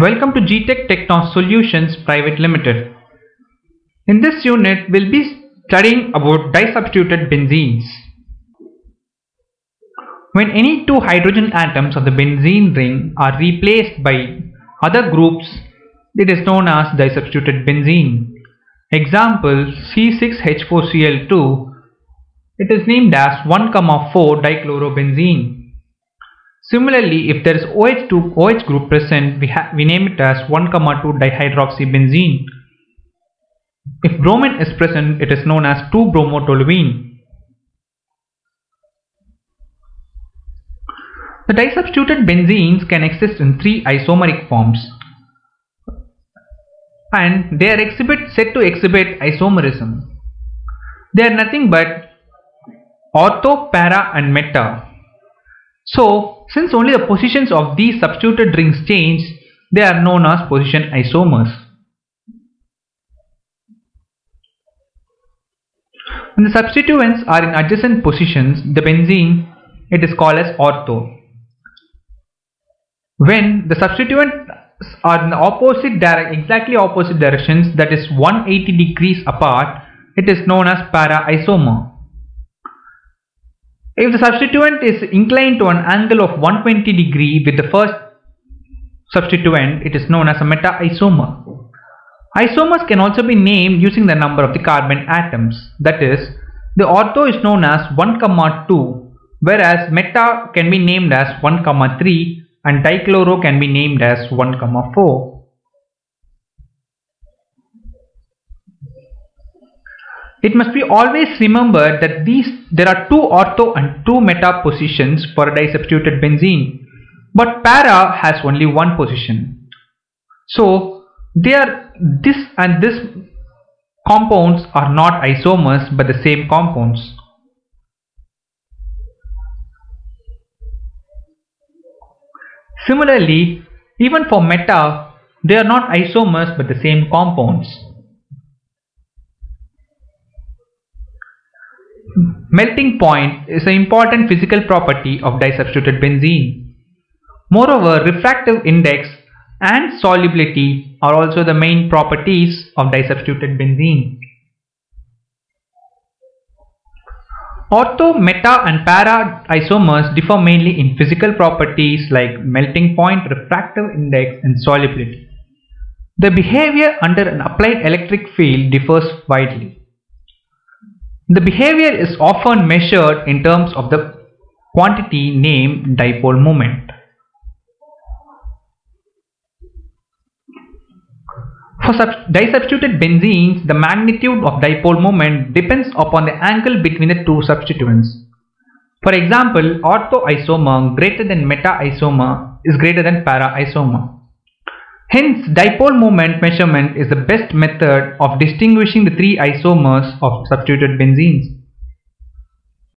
Welcome to GTech Technos Solutions Private Limited. In this unit, we'll be studying about disubstituted benzenes. When any two hydrogen atoms of the benzene ring are replaced by other groups, it is known as disubstituted benzene. Example C6H4Cl2, it is named as 1,4 dichlorobenzene. Similarly, if there is OH2 OH group present, we, we name it as 1,2 dihydroxybenzene. If bromine is present, it is known as 2-bromotoluene. The disubstituted benzenes can exist in three isomeric forms and they are exhibit said to exhibit isomerism. They are nothing but ortho, para and meta. So, since only the positions of these substituted rings change, they are known as position isomers. When the substituents are in adjacent positions, the benzene, it is called as ortho. When the substituents are in the opposite direct, exactly opposite directions, that is 180 degrees apart, it is known as para isomer. If the substituent is inclined to an angle of 120 degree with the first substituent, it is known as a meta-isomer. Isomers can also be named using the number of the carbon atoms. That is, the ortho is known as 1, comma 2, whereas meta can be named as 1, comma 3 and dichloro can be named as 1, comma 4. It must be always remembered that these there are two ortho and two meta positions for a disubstituted benzene, but para has only one position. So they are this and this compounds are not isomers but the same compounds. Similarly, even for meta, they are not isomers but the same compounds. Melting point is an important physical property of disubstituted benzene. Moreover, refractive index and solubility are also the main properties of disubstituted benzene. Ortho, meta and para isomers differ mainly in physical properties like melting point, refractive index and solubility. The behavior under an applied electric field differs widely. The behavior is often measured in terms of the quantity named dipole moment. For disubstituted benzenes, the magnitude of dipole moment depends upon the angle between the two substituents. For example, ortho isomer greater than meta isomer is greater than para isomer. Hence, dipole moment measurement is the best method of distinguishing the three isomers of substituted benzenes.